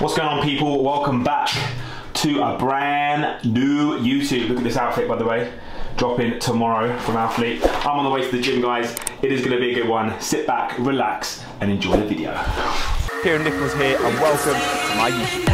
What's going on people? Welcome back to a brand new YouTube. Look at this outfit by the way. Dropping tomorrow from Alphalete. I'm on the way to the gym guys. It is gonna be a good one. Sit back, relax, and enjoy the video. Kieran Nicholls here and welcome to my YouTube.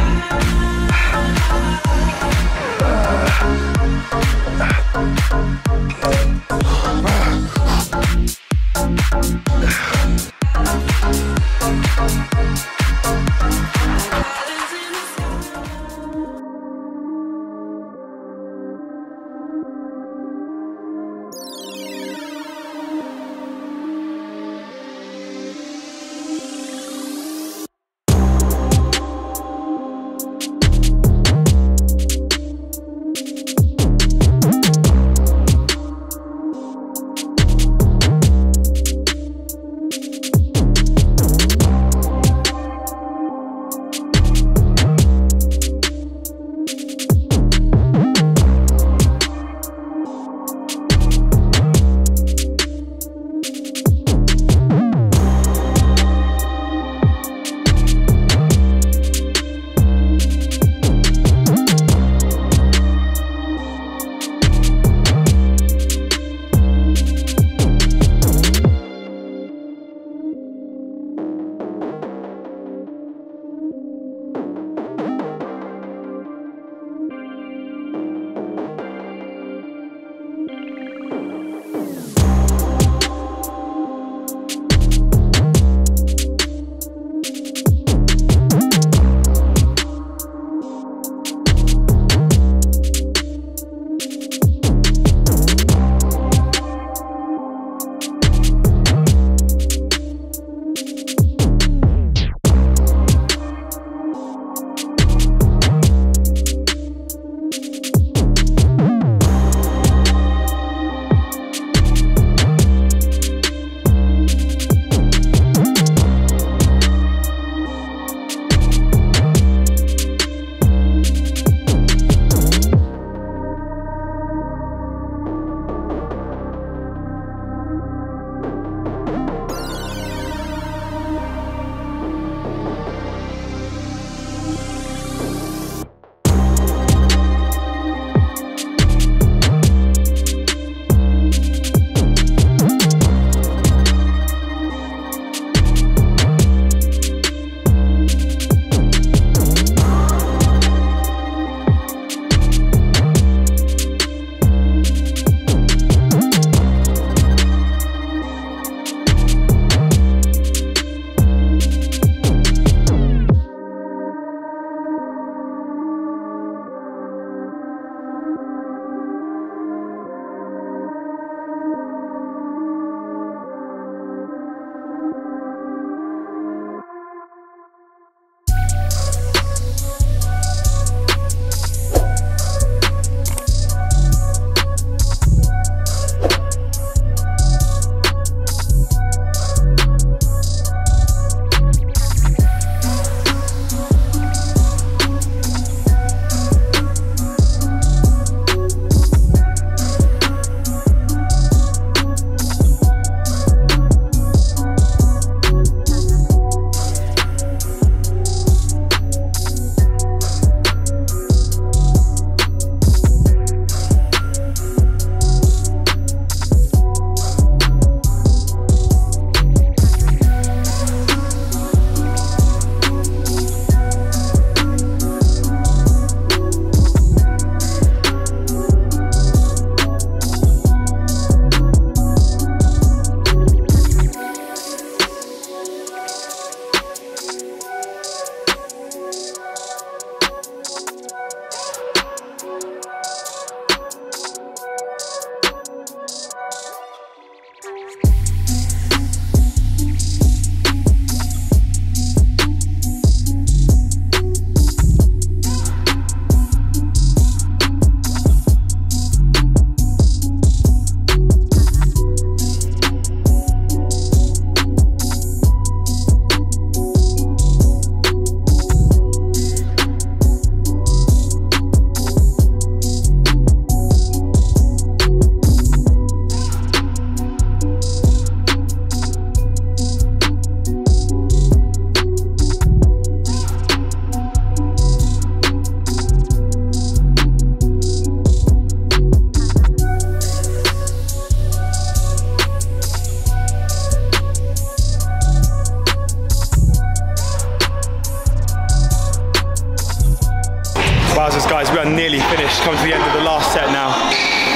Coming to the end of the last set now.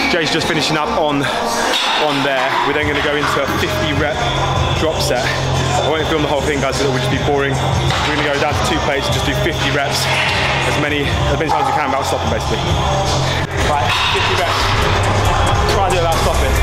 Jay's just finishing up on, on there. We're then gonna go into a 50 rep drop set. I won't film the whole thing guys, it would just be boring. We're gonna go down to two plates and just do 50 reps, as many, as many times as we can without stopping basically. Right, 50 reps. Try and do it without stopping.